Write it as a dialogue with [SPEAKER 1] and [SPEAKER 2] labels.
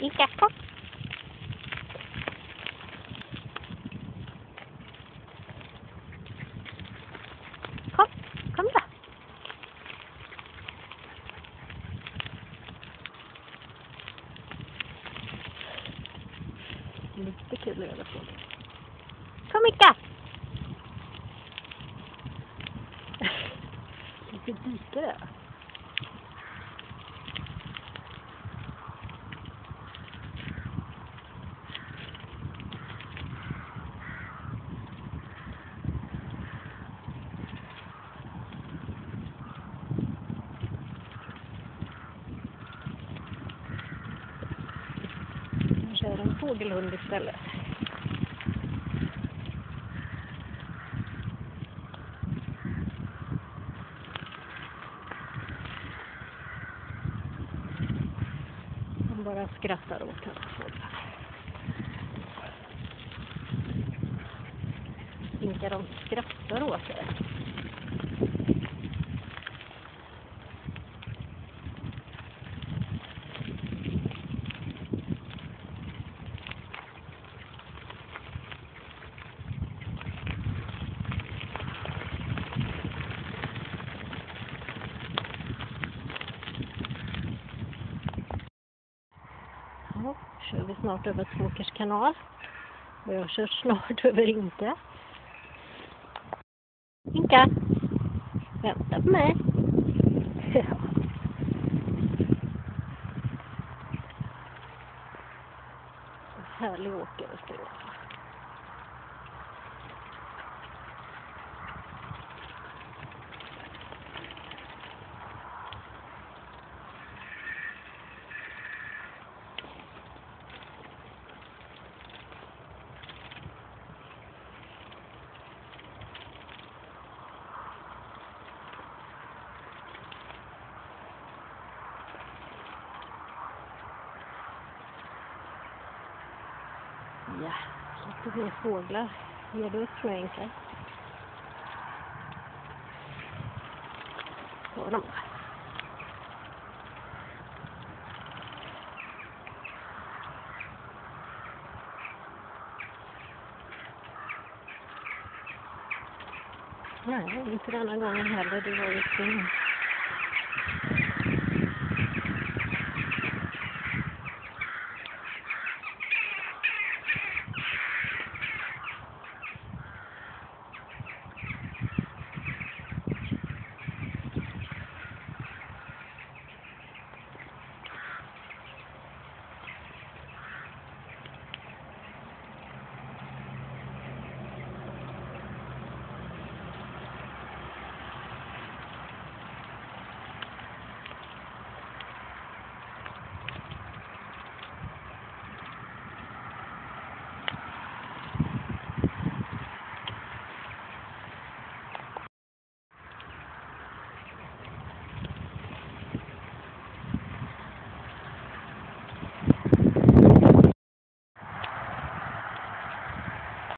[SPEAKER 1] อีกแกก็ครับครับจ้ะนี่ติ๊กเลยแล้วผมก็ไม่กัด Det är dike. En fågelhund istället. Hon bara skrattar åt alla fåglar. Inka de skrattar åt det. Ja, kör vi snart över Tvåkers kanal. Och jag kör snart över Inka. Inka! Vänta på mig. Ja. härlig härlig det ska jag Ja, lite mer fåglar. Ger du upp tror jag inte. Så de. Nej, inte denna gången heller. Det var ju synd.